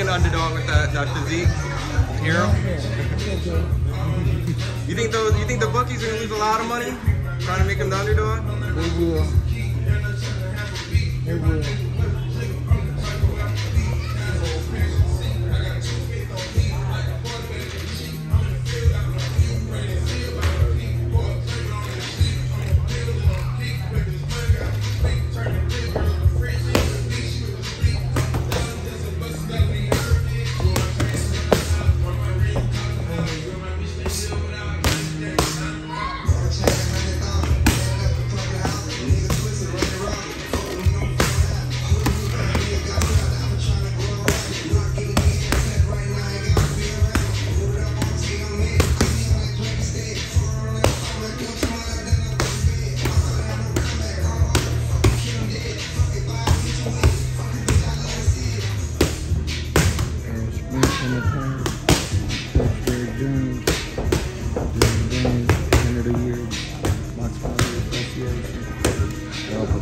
an underdog with that, that physique? Hero? You think those? You think the bookies are gonna lose a lot of money trying to make him the underdog? They will.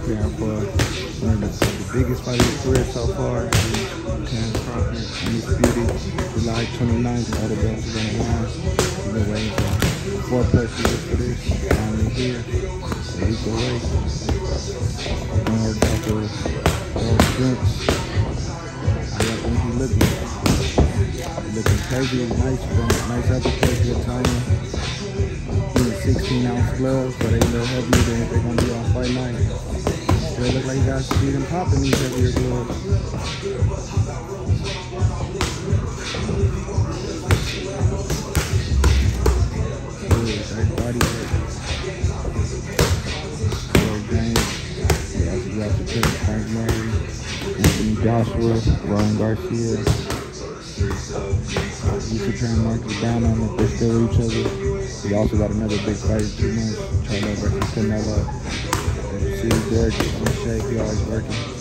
Preparing for one of the, the biggest fight of his career so far. Terence Crawford, Undisputed, July 29th. All the belts on the line. We've been waiting for four plus years for this. Finally here. A week away. We're going to work out for all strengths. I got think he's looking looking crazy, nice, nice uppercut, good timing. Getting 16 ounce gloves, but they little heavier than if they're gonna be on fight night. They look like you guys see them popping these heavier gloves. Nice body Frank Murray, Anthony Joshua, Ron Garcia. You should try and turn it down on if they're still each other. We also got another big fight in two months, Charlo versus Canelo. See George on the shape, he always working.